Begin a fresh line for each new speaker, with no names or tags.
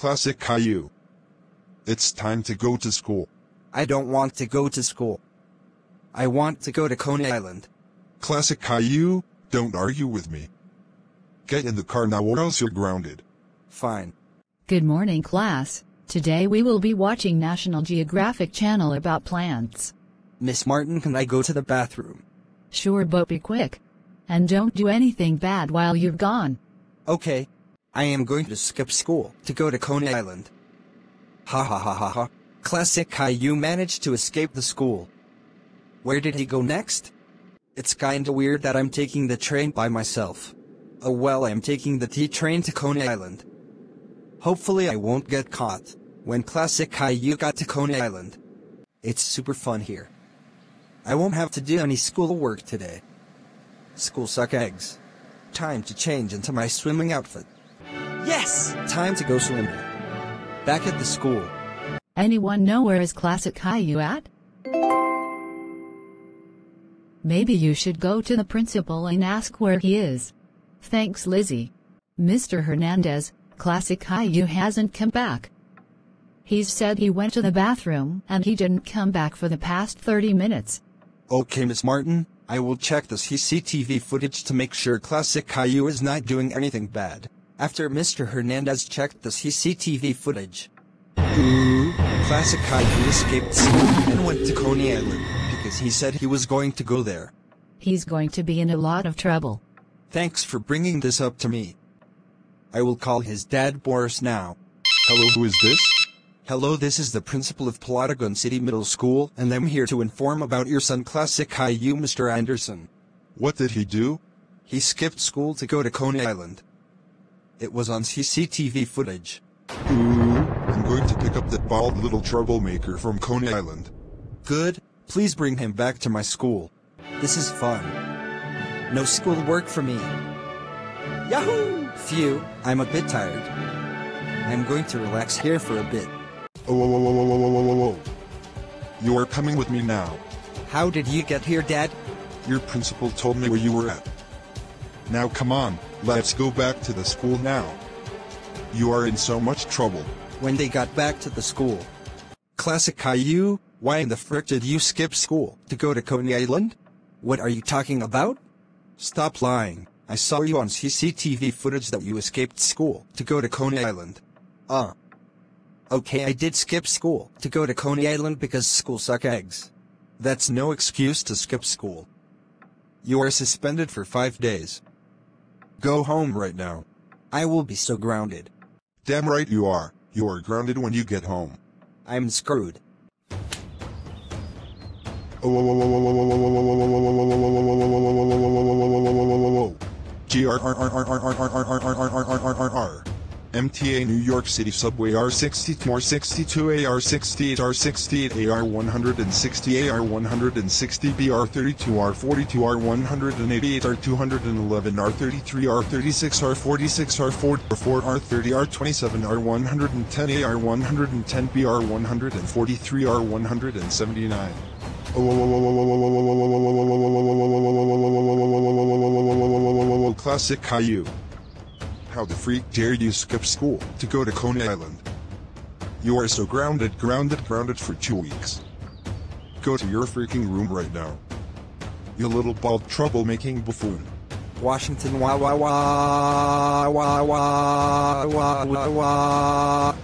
Classic Caillou. It's time to go to school.
I don't want to go to school. I want to go to Coney Island.
Classic Caillou, don't argue with me. Get in the car now or else you're grounded.
Fine.
Good morning, class. Today we will be watching National Geographic Channel about plants.
Miss Martin, can I go to the bathroom?
Sure, but be quick. And don't do anything bad while you're gone.
Okay. I am going to skip school to go to Coney Island. Ha ha ha ha ha. Classic Caillou managed to escape the school. Where did he go next? It's kinda weird that I'm taking the train by myself. Oh well, I'm taking the T train to Coney Island. Hopefully I won't get caught when Classic Caillou got to Coney Island. It's super fun here. I won't have to do any schoolwork today. School suck eggs. Time to change into my swimming outfit. Yes! Time to go swimming. Back at the school.
Anyone know where is Classic Caillou at? Maybe you should go to the principal and ask where he is. Thanks Lizzie. Mr. Hernandez, Classic Caillou hasn't come back. He's said he went to the bathroom and he didn't come back for the past 30 minutes.
Okay, Miss Martin, I will check the CCTV footage to make sure Classic Caillou is not doing anything bad. After Mr. Hernandez checked the CCTV footage. Ooh, Classic Caillou escaped school and went to Coney Island because he said he was going to go there.
He's going to be in a lot of trouble.
Thanks for bringing this up to me. I will call his dad Boris now.
Hello, who is this?
Hello, this is the principal of Plotagon City Middle School, and I'm here to inform about your son Classic Caillou, Mr. Anderson.
What did he do?
He skipped school to go to Coney Island. It was on CCTV footage.
Ooh, I'm going to pick up that bald little troublemaker from Coney Island.
Good, please bring him back to my school. This is fun. No school work for me. Yahoo! Phew, I'm a bit tired. I'm going to relax here for a bit.
Oh, whoa, whoa, whoa, whoa, whoa, whoa! You are coming with me now.
How did you get here, Dad?
Your principal told me where you were at. Now come on, let's go back to the school now. You are in so much trouble.
When they got back to the school. Classic Caillou, why in the frick did you skip school to go to Coney Island? What are you talking about? Stop lying. I saw you on CCTV footage that you escaped school to go to Coney Island. Uh. Okay, I did skip school to go to Coney Island because school suck eggs. That's no excuse to skip school. You are suspended for five days. Go home right now. I will be so grounded.
Damn right you are. You are grounded when you get home.
I'm screwed.
Oh, MTA New York City Subway R62 R62A R68 R68A R160A R160B R32 R42 R188 R211 R33 R36 R46 R4 R4 R30 R27 R110A R110B R143 R179 Classic Caillou. How the freak dare you skip school to go to Coney Island? You are so grounded, grounded, grounded for two weeks. Go to your freaking room right now. You little bald troublemaking buffoon.
Washington, wah wah wah, wah wah wah wah wah.